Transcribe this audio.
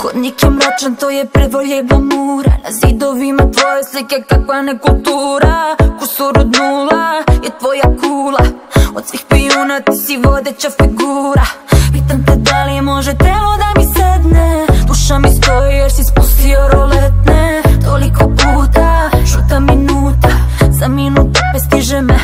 Hodnik Tačan to je prevoljiva mura. Na zidovima tvoje slike kakva nekultura Kusur od nula je tvoja kula. Od svih pijuna ti si vodeća figura. Pitam te da li može telo da mi sedne? Duša mi stoji jer si spustio roletne. Toliko puta, šuta minuta. Za minuta pestiže me